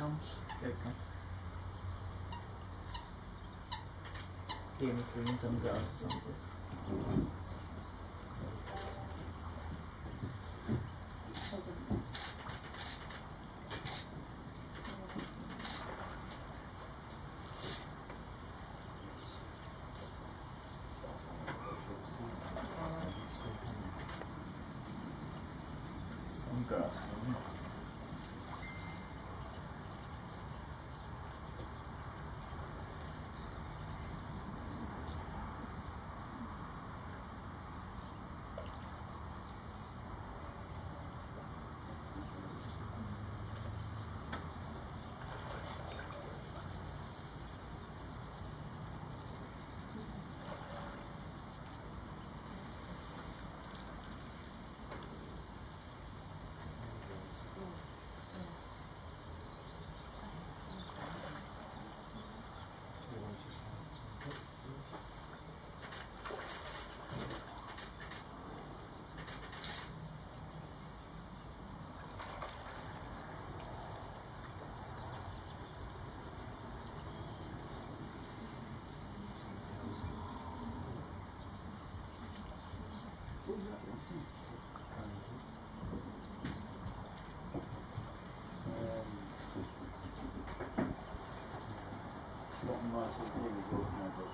comes. There it comes. Amy cleaning some grass or something. Some grass. Not much, his name is Orphan, but...